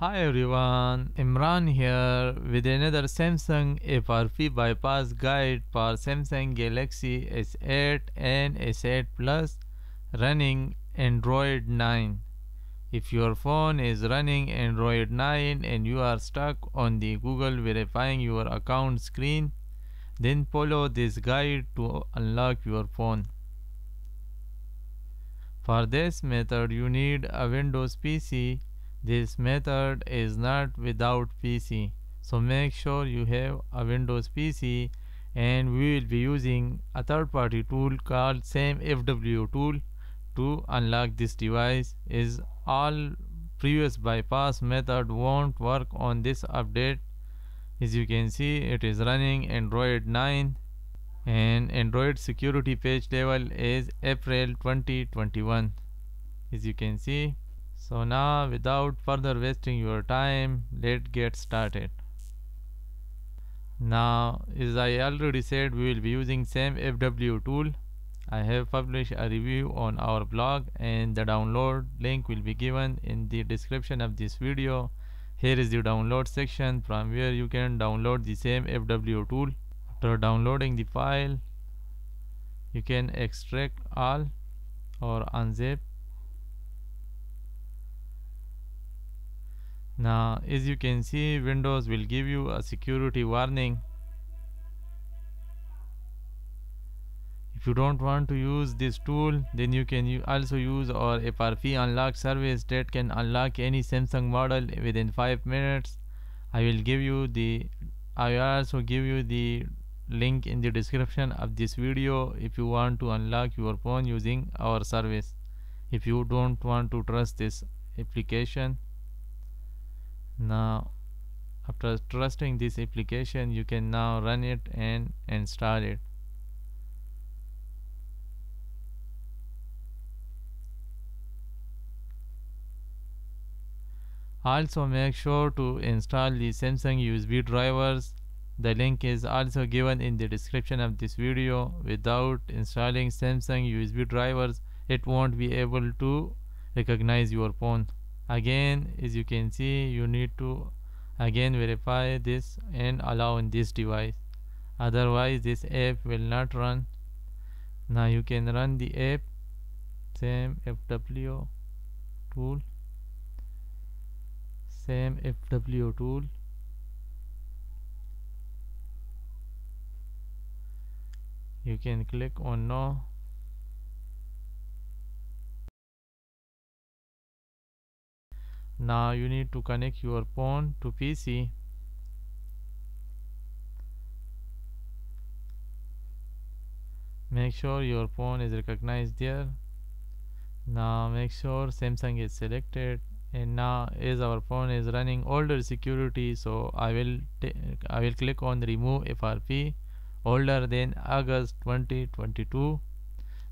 Hi everyone, Imran here with another Samsung FRP bypass guide for Samsung Galaxy S8 and S8 Plus running Android 9. If your phone is running Android 9 and you are stuck on the Google verifying your account screen, then follow this guide to unlock your phone. For this method you need a Windows PC this method is not without PC. So make sure you have a Windows PC and we will be using a third-party tool called SameFW tool to unlock this device. Is all previous bypass method won't work on this update. As you can see it is running Android 9 and Android security patch level is April 2021 as you can see so now without further wasting your time let's get started. Now as I already said we will be using same FW tool. I have published a review on our blog and the download link will be given in the description of this video. Here is the download section from where you can download the same FW tool. After downloading the file you can extract all or unzip now as you can see windows will give you a security warning. If you don't want to use this tool then you can also use our FRP unlock service that can unlock any Samsung model within 5 minutes. I will give you the I will also give you the link in the description of this video if you want to unlock your phone using our service. If you don't want to trust this application now after trusting this application you can now run it and install it. Also make sure to install the Samsung USB drivers. The link is also given in the description of this video. Without installing Samsung USB drivers it won't be able to recognize your phone again as you can see you need to again verify this and allow in this device. Otherwise this app will not run. Now you can run the app same fw tool same fw tool. You can click on no now you need to connect your phone to PC make sure your phone is recognized there. Now make sure Samsung is selected. And now as our phone is running older security so I will I will click on remove FRP older than August 2022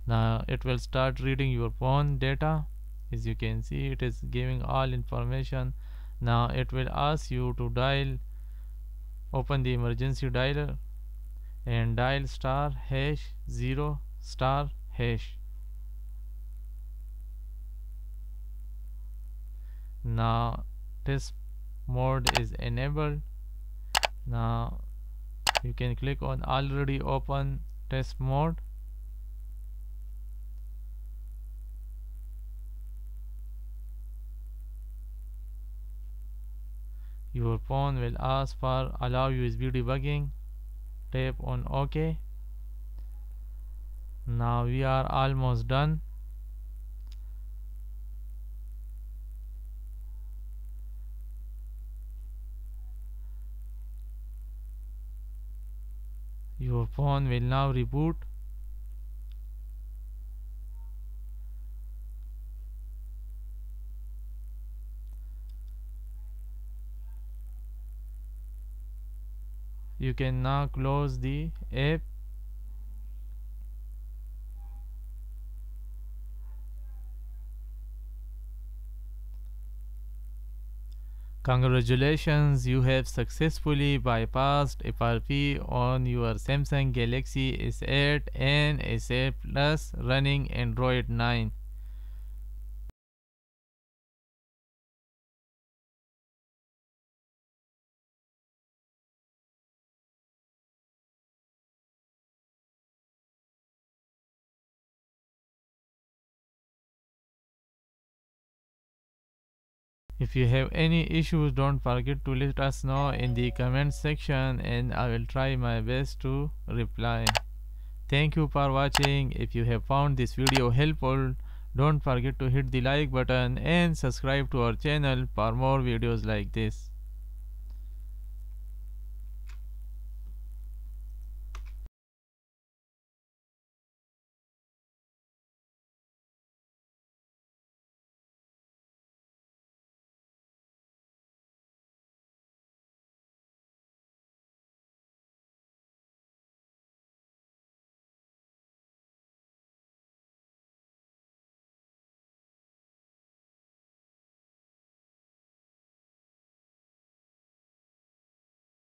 now it will start reading your phone data as you can see it is giving all information. Now it will ask you to dial open the emergency dialer and dial star hash 0 star hash. Now test mode is enabled. Now you can click on already open test mode your phone will ask for allow USB debugging tap on OK. Now we are almost done. Your phone will now reboot you can now close the app Congratulations, you have successfully bypassed FRP on your Samsung Galaxy S8 and S8 Plus running Android 9. If you have any issues don't forget to let us know in the comment section and I will try my best to reply. Thank you for watching. If you have found this video helpful don't forget to hit the like button and subscribe to our channel for more videos like this